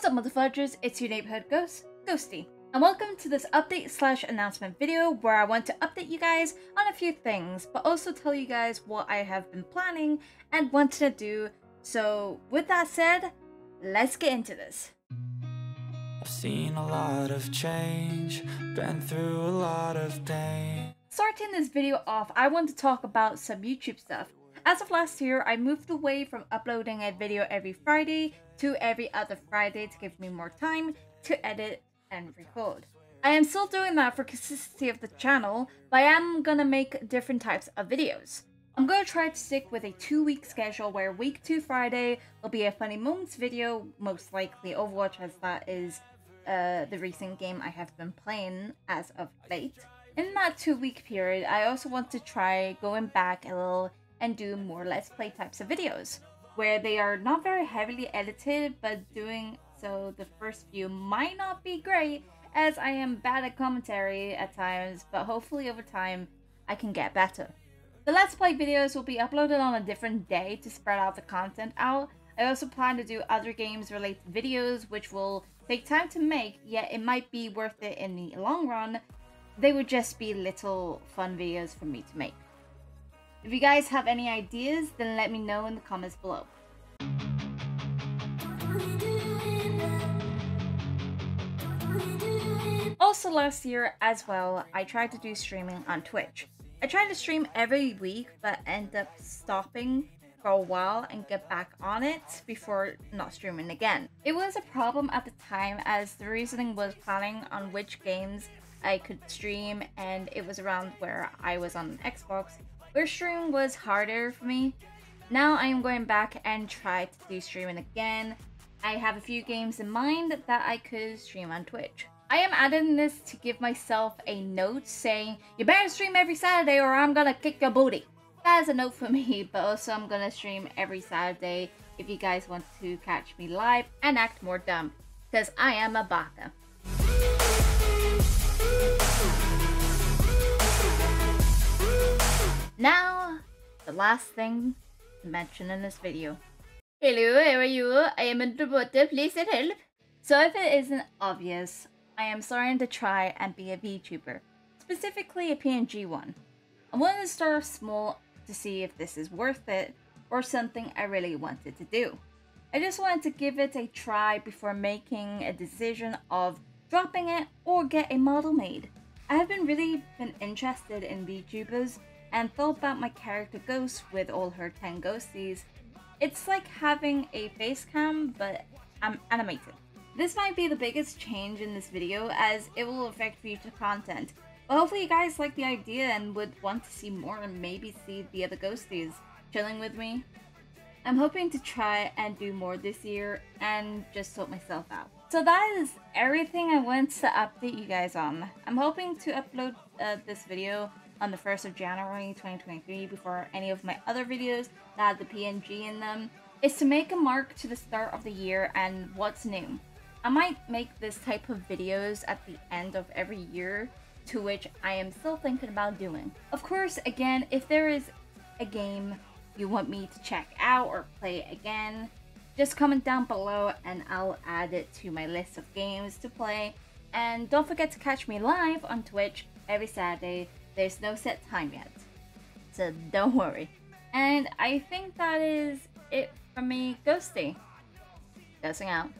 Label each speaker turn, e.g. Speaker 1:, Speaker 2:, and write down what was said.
Speaker 1: What's up motherfuckers, it's your neighborhood ghost, Ghosty. And welcome to this update slash announcement video where I want to update you guys on a few things, but also tell you guys what I have been planning and wanted to do. So with that said, let's get into this.
Speaker 2: I've seen a lot of change, been through a lot of pain.
Speaker 1: Starting this video off, I want to talk about some YouTube stuff. As of last year, I moved away from uploading a video every Friday to every other Friday to give me more time to edit and record. I am still doing that for consistency of the channel, but I am gonna make different types of videos. I'm gonna try to stick with a two week schedule where week 2 Friday will be a funny moments video, most likely Overwatch as that is uh, the recent game I have been playing as of late. In that two week period, I also want to try going back a little and do more let's play types of videos where they are not very heavily edited but doing so the first few might not be great as I am bad at commentary at times but hopefully over time I can get better. The let's play videos will be uploaded on a different day to spread out the content out. I also plan to do other games related videos which will take time to make yet it might be worth it in the long run. They would just be little fun videos for me to make. If you guys have any ideas, then let me know in the comments below. Also last year as well, I tried to do streaming on Twitch. I tried to stream every week but end up stopping for a while and get back on it before not streaming again. It was a problem at the time as the reasoning was planning on which games I could stream and it was around where I was on Xbox where streaming was harder for me. Now I am going back and try to do streaming again. I have a few games in mind that I could stream on Twitch. I am adding this to give myself a note saying, you better stream every Saturday or I'm gonna kick your booty. That is a note for me, but also I'm gonna stream every Saturday if you guys want to catch me live and act more dumb. Because I am a baka. Last thing to mention in this video. Hello, how are you? I am underwater, please help. So if it isn't obvious, I am starting to try and be a VTuber, specifically a PNG one. I wanted to start small to see if this is worth it or something I really wanted to do. I just wanted to give it a try before making a decision of dropping it or get a model made. I have been really been interested in VTubers and thought about my character Ghost with all her 10 ghosties. It's like having a face cam, but I'm animated. This might be the biggest change in this video as it will affect future content, but hopefully you guys like the idea and would want to see more and maybe see the other ghosties chilling with me. I'm hoping to try and do more this year and just sort myself out. So that is everything I want to update you guys on. I'm hoping to upload uh, this video on the 1st of January 2023 before any of my other videos that had the PNG in them is to make a mark to the start of the year and what's new. I might make this type of videos at the end of every year to which I am still thinking about doing. Of course, again, if there is a game you want me to check out or play again, just comment down below and I'll add it to my list of games to play. And don't forget to catch me live on Twitch every Saturday there's no set time yet. So don't worry. And I think that is it from me, Ghosty. Ghosting out.